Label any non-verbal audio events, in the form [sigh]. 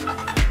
you [laughs]